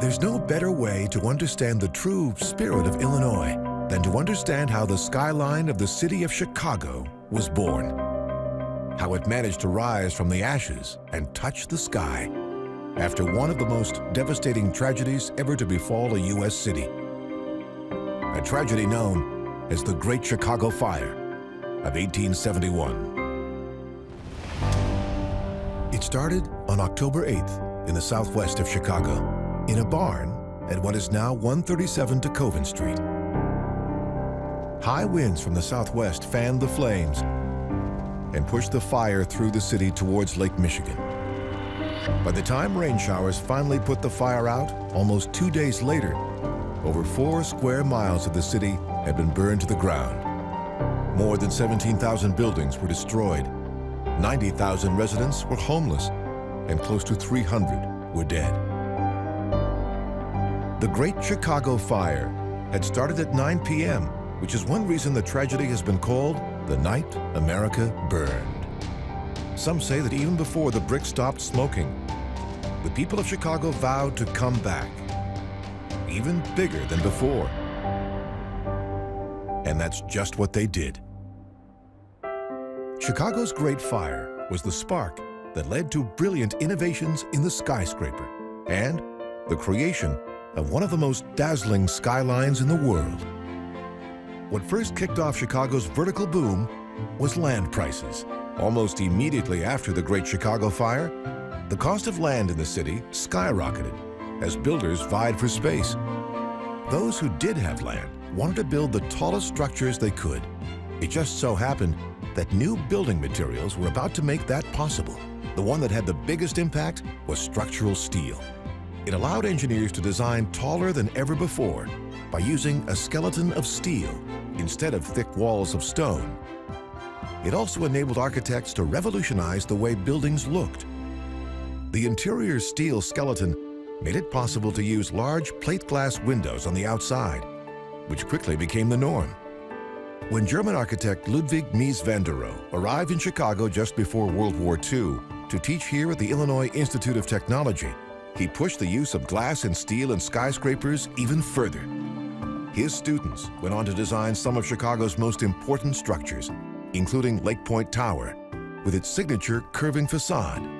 There's no better way to understand the true spirit of Illinois than to understand how the skyline of the city of Chicago was born. How it managed to rise from the ashes and touch the sky after one of the most devastating tragedies ever to befall a U.S. city. A tragedy known as the Great Chicago Fire of 1871. It started on October 8th in the southwest of Chicago in a barn at what is now 137 DeKoven Street. High winds from the southwest fanned the flames and pushed the fire through the city towards Lake Michigan. By the time rain showers finally put the fire out, almost two days later, over four square miles of the city had been burned to the ground. More than 17,000 buildings were destroyed. 90,000 residents were homeless, and close to 300 were dead. The Great Chicago Fire had started at 9 p.m., which is one reason the tragedy has been called the night America burned. Some say that even before the brick stopped smoking, the people of Chicago vowed to come back, even bigger than before. And that's just what they did. Chicago's Great Fire was the spark that led to brilliant innovations in the skyscraper and the creation of one of the most dazzling skylines in the world. What first kicked off Chicago's vertical boom was land prices. Almost immediately after the Great Chicago Fire, the cost of land in the city skyrocketed as builders vied for space. Those who did have land wanted to build the tallest structures they could. It just so happened that new building materials were about to make that possible. The one that had the biggest impact was structural steel. It allowed engineers to design taller than ever before by using a skeleton of steel instead of thick walls of stone. It also enabled architects to revolutionize the way buildings looked. The interior steel skeleton made it possible to use large plate glass windows on the outside, which quickly became the norm. When German architect Ludwig Mies van der Rohe arrived in Chicago just before World War II to teach here at the Illinois Institute of Technology, he pushed the use of glass and steel in skyscrapers even further. His students went on to design some of Chicago's most important structures, including Lake Point Tower, with its signature curving facade